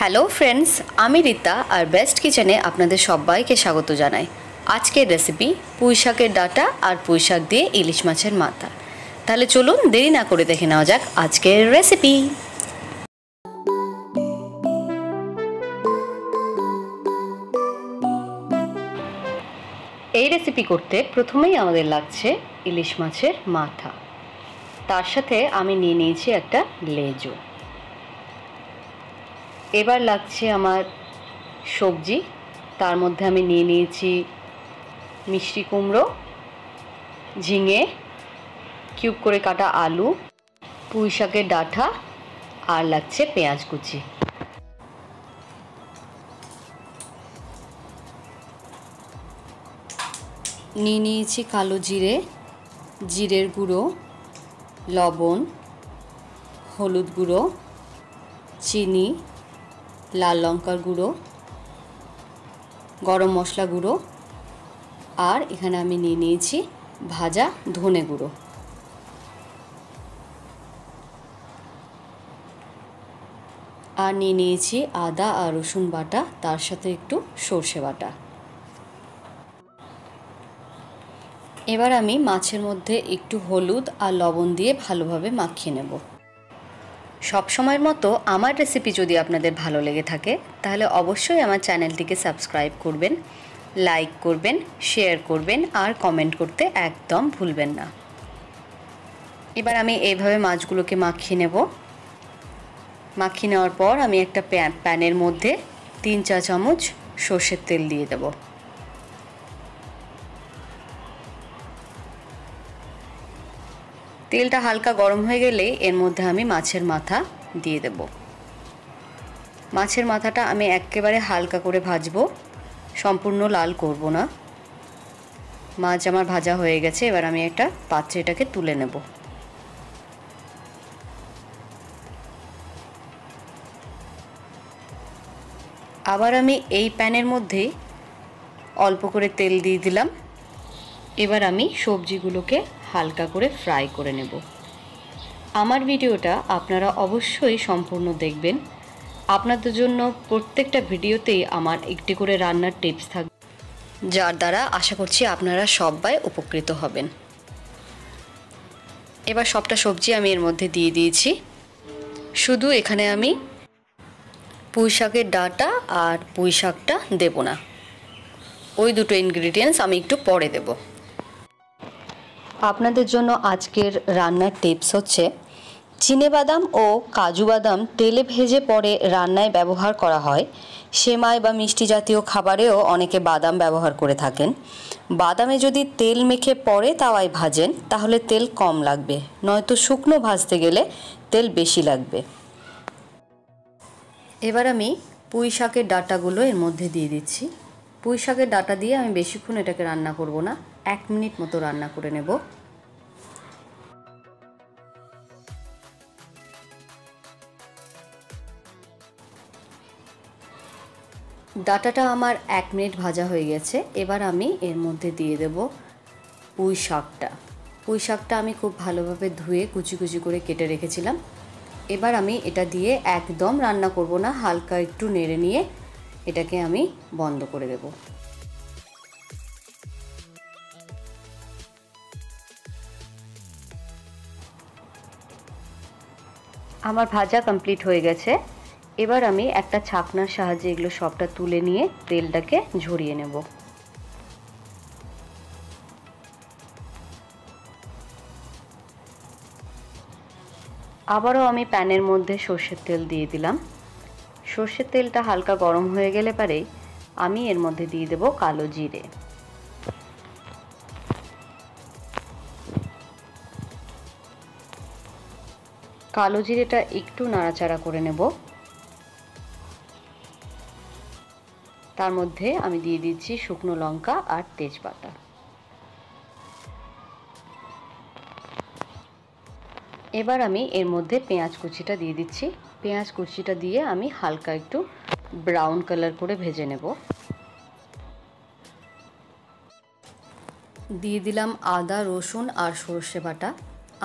Hello friends আমি রীতা আর best কিচেনে আপনাদের সবাইকে স্বাগত জানাই। আজকের রেসিপি পুঁই শাকের ডাটা আর পুঁই শাক দিয়ে ইলিশ মাছের মাথা। তাহলে চলুন দেরি না করে দেখে নেওয়া যাক আজকের রেসিপি এই রেসিপি করতে প্রথমেই আমাদের লাগছে ইলিশ মাছের মাথা। তার সাথে আমি নিয়ে নিয়েছি একটা লেজো। এবার লাগছে আমার সবজি। তার মধ্যে আমি নিয়ে নিয়েছি মিষ্টি কুমড়ো, ঝিঙে, কিউব করে কাটা আলু, পুঁই শাকের ডাঁটা আর লাগছে পেঁয়াজ কুচি। নিয়ে নিয়েছি কালো জিরে, জিরের গুঁড়ো, লবণ, হলুদ গুঁড়ো, চিনি লাল লঙ্কার গুঁড়ো, গরম মশলা গুঁড়ো, আর এখানে আমি নিয়ে নিয়েছি ভাজা ধনে গুঁড়ো। আর নিয়ে নিয়েছি আদা আর রসুন বাটা, তার সাথে একটু সর্ষে বাটা। এবার আমি মাছের মধ্যে একটু হলুদ আর লবণ দিয়ে ভালোভাবে মাখিয়ে নেব। সব সময়ের মতো আমার রেসিপি যদি আপনাদের ভালো লেগে থাকে, তাহলে অবশ্যই আমার চ্যানেলটিকে সাবস্ক্রাইব করবেন লাইক করবেন শেয়ার করবেন, আর কমেন্ট করতে একদম ভুলবেন না। এবার আমি এইভাবে মাছগুলোকে মাখিয়ে নেব। মাখিয়ে নেওয়ার পর আমি একটা প্যানের মধ্যে তিন চা চামচ সর্ষের তেল দিয়ে দেব। তেলটা হালকা গরম হয়ে গেলে এর মধ্যে আমি মাছের মাথা দিয়ে দেব। মাছের মাথাটা আমি একেবারে হালকা করে ভাজবো। সম্পূর্ণ লাল করব না। মাছ আমার ভাজা হয়ে গেছে, এবার আমি একটা পাত্রে এটাকে তুলে নেব। আবার আমি এই প্যানের মধ্যে অল্প করে তেল দিয়ে দিলাম। এবার আমি সবজিগুলোকে হালকা করে ফ্রাই করে নেব। আমার ভিডিওটা আপনারা অবশ্যই সম্পূর্ণ দেখবেন। আপনাদের জন্য প্রত্যেকটা ভিডিওতেই আমার একটি করে রান্নার টিপস থাকবে যার দ্বারা আশা করছি আপনারা সবাই উপকৃত হবেন। এবার সবটা সবজি আমি এর মধ্যে দিয়ে দিয়েছি। শুধু এখানে আমি পুঁই শাকের ডাটা আর পুঁই শাকটা দেব না। ওই দুটো ইনগ্রিডিয়েন্টস আমি একটু পরে দেব। আপনাদের জন্য আজকের রান্নার টিপস হচ্ছে বাদাম ও কাজু বাদাম তেলে ভেজে পরে রান্নায় ব্যবহার করা হয়। সেমাই বা মিষ্টি জাতীয় খাবারেও অনেকে বাদাম ব্যবহার করে থাকেন। বাদামে যদি তেল মেখে পরে তাওয়ায় ভাজেন, তাহলে তেল কম লাগবে, নয়তো শুকনো ভাজতে গেলে তেল বেশি লাগবে। এবার আমি পুঁই শাকের ডাটাগুলো এর মধ্যে দিয়ে দিচ্ছি। পুঁই শাকের ডাটা দিয়ে আমি বেশিক্ষণ এটাকে রান্না করব না। এক মিনিট মতো রান্না করে নেব। ডাটাটা আমার এক মিনিট ভাজা হয়ে গেছে। এবার আমি এর মধ্যে দিয়ে দেব পুঁই শাকটা। পুঁই শাকটা আমি খুব ভালোভাবে ধুয়ে কুচি কুচি করে কেটে রেখেছিলাম। এবার আমি এটা দিয়ে একদম রান্না করব না, হালকা একটু নেড়ে নিয়ে এটাকে আমি বন্ধ করে দেব। আমার ভাজা কমপ্লিট হয়ে গেছে। এবার আমি একটা ছাকনার সাহায্যে এগুলো সবটা তুলে নিয়ে তেলটাকে ঝরিয়ে নেব। আবারও আমি প্যানের মধ্যে সর্ষের তেল দিয়ে দিলাম। সর্ষের তেলটা হালকা গরম হয়ে গেলে পারেই আমি এর মধ্যে দিয়ে দেব কালো জিরে। কালো জিরেটা একটু নাড়াচাড়া করে নেব। তার মধ্যে আমি দিয়ে দিচ্ছি শুকনো লঙ্কা আর তেজপাতা। এবার আমি এর মধ্যে পেঁয়াজ কুচিটা দিয়ে দিচ্ছি। পেঁয়াজ কুচিটা দিয়ে আমি হালকা একটু ব্রাউন কালার করে ভেজে নেব। দিয়ে দিলাম আদা, রসুন আর সর্ষে বাটা।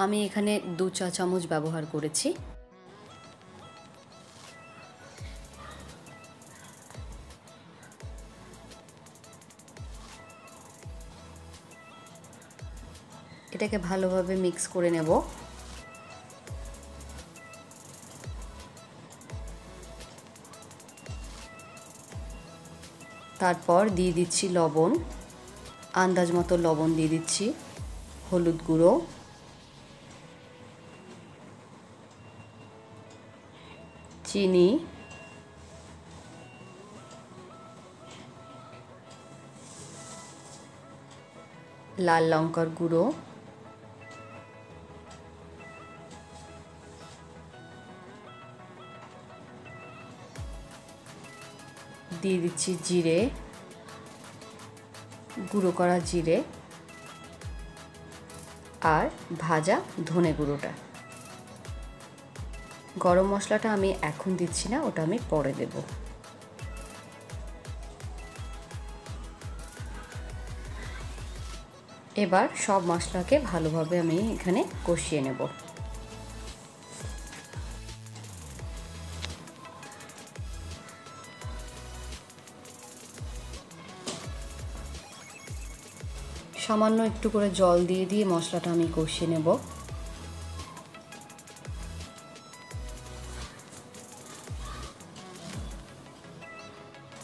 আমি এখানে দু চা চামচ ব্যবহার করেছি। এটাকে ভালোভাবে মিক্স করে নেব। তারপর দিয়ে দিচ্ছি লবণ। আন্দাজ মতো লবণ দিয়ে দিচ্ছি। হলুদ গুঁড়ো। চিনি। লাল লঙ্কার গুঁড়ো। দিয়ে দিচ্ছি জিরে। গুঁড়ো করা জিরে। আর ভাজা ধনে গুঁড়োটা। গরম মশলাটা আমি এখন দিচ্ছি না, ওটা আমি পরে দেব। এবার সব মশলাকে ভালোভাবে আমি এখানে কষিয়ে নেব। সামান্য একটু করে জল দিয়ে দিয়ে মশলাটা আমি কষিয়ে নেব।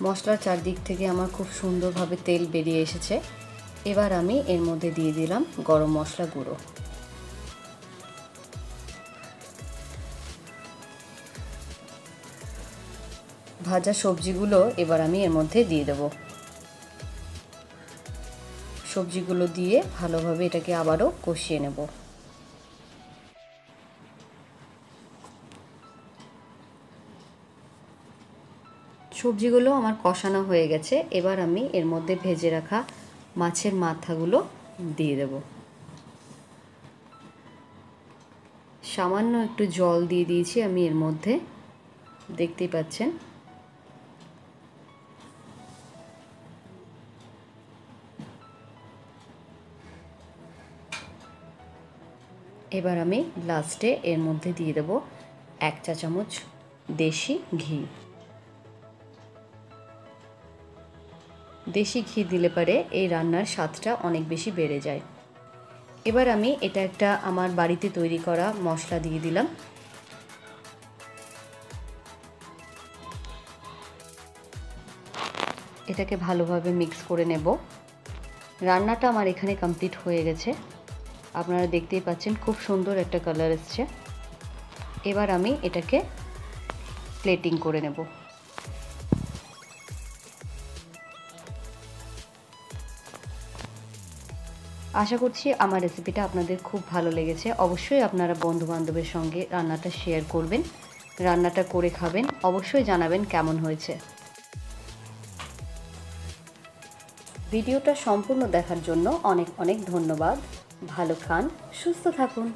মশলার চারদিক থেকে আমার খুব সুন্দরভাবে তেল বেরিয়ে এসেছে। এবার আমি এর মধ্যে দিয়ে দিলাম গরম মশলা গুঁড়ো। ভাজা সবজিগুলো এবার আমি এর মধ্যে দিয়ে দেব। সবজিগুলো দিয়ে ভালোভাবে এটাকে আবারও কষিয়ে নেব। সবজিগুলো আমার কষানো হয়ে গেছে। এবার আমি এর মধ্যে ভেজে রাখা মাছের মাথাগুলো দিয়ে দেব। সামান্য একটু জল দিয়ে দিয়েছি আমি এর মধ্যে। দেখতেই পাচ্ছেন। এবার আমি লাস্টে এর মধ্যে দিয়ে দেব এক চা চামচ দেশি ঘি। দেশি ঘি দিলে পারে এই রান্নার স্বাদটা অনেক বেশি বেড়ে যায়। এবার আমি এটা একটা আমার বাড়িতে তৈরি করা মশলা দিয়ে দিলাম। এটাকে ভালোভাবে মিক্স করে নেব। রান্নাটা আমার এখানে কমপ্লিট হয়ে গেছে। আপনারা দেখতেই পাচ্ছেন খুব সুন্দর একটা কালার এসছে। এবার আমি এটাকে প্লেটিং করে নেব। আশা করছি আমার রেসিপিটা আপনাদের খুব ভালো লেগেছে। অবশ্যই আপনারা বন্ধু বান্ধবের সঙ্গে রান্নাটা শেয়ার করবেন, রান্নাটা করে খাবেন, অবশ্যই জানাবেন কেমন হয়েছে। ভিডিওটা সম্পূর্ণ দেখার জন্য অনেক অনেক ধন্যবাদ। ভালো খান, সুস্থ থাকুন।